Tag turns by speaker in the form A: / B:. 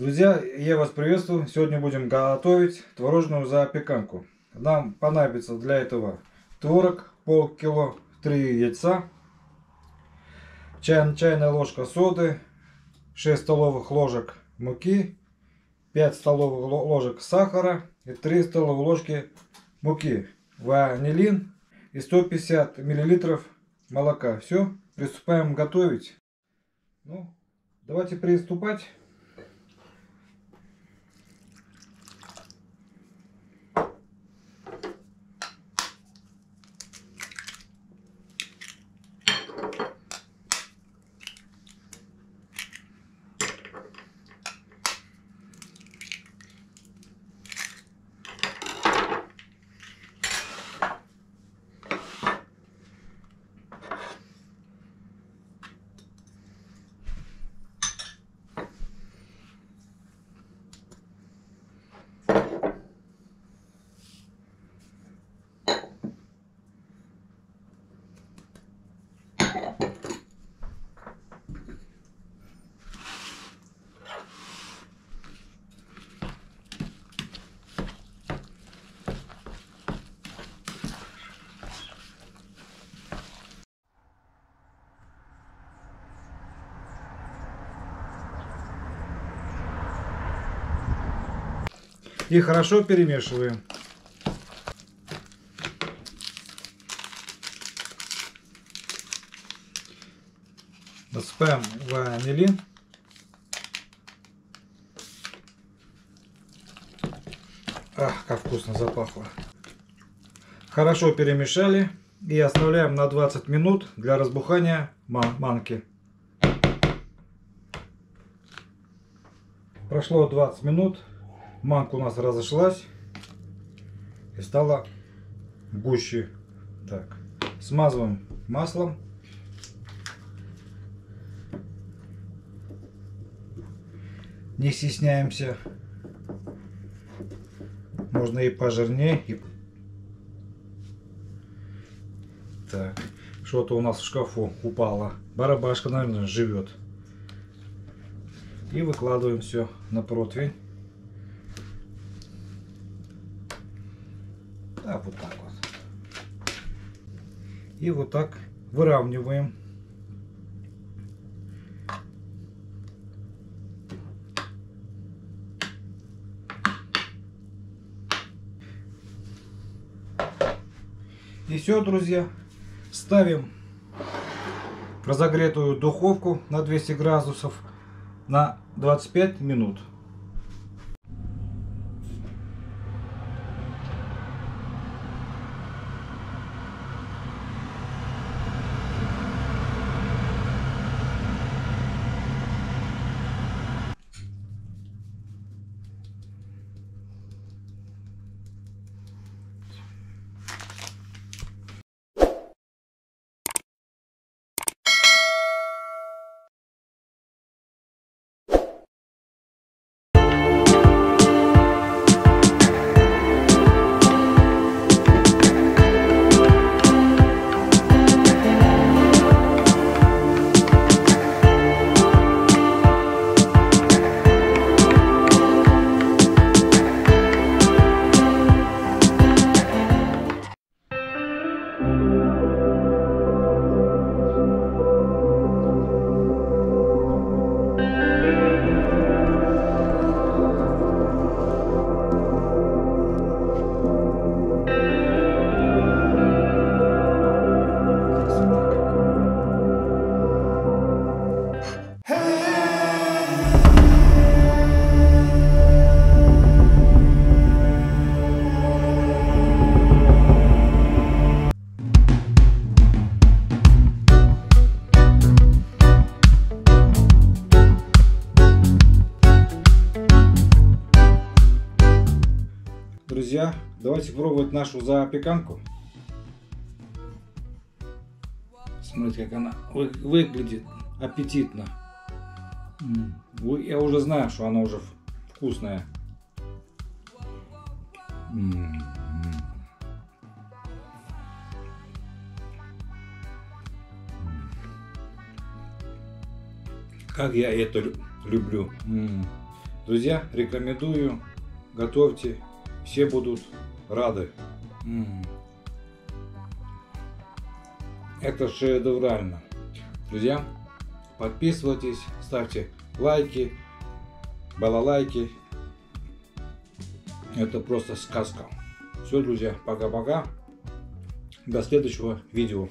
A: Друзья, я вас приветствую. Сегодня будем готовить творожную запеканку. Нам понадобится для этого творог полкило, 3 яйца, чай, чайная ложка соды, 6 столовых ложек муки, 5 столовых ложек сахара и 3 столовые ложки муки, ванилин и 150 миллилитров молока. Все, приступаем готовить. Ну, давайте приступать. И хорошо перемешиваем. Насыпаем ванилин. Ах, как вкусно запахло. Хорошо перемешали и оставляем на 20 минут для разбухания манки. Прошло 20 минут. Манка у нас разошлась и стала гуще. Так, смазываем маслом. Не стесняемся. Можно и пожирнее. И... Так, что-то у нас в шкафу упало. Барабашка, наверное, живет. И выкладываем все на противень. Да, вот так вот. И вот так выравниваем. И все, друзья, ставим разогретую духовку на 200 градусов на 25 минут. Друзья, давайте пробовать нашу запеканку. Смотрите, как она выглядит аппетитно. Я уже знаю, что она уже вкусная. Как я это люблю. Друзья, рекомендую, готовьте, все будут рады. М -м. Это шедеврально. Друзья, подписывайтесь, ставьте лайки, балалайки. Это просто сказка. Все, друзья, пока-пока. До следующего видео.